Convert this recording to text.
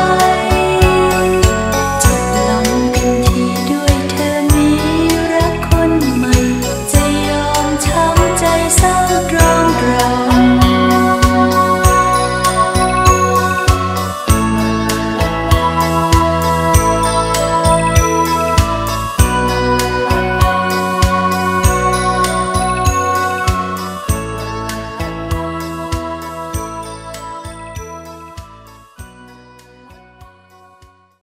my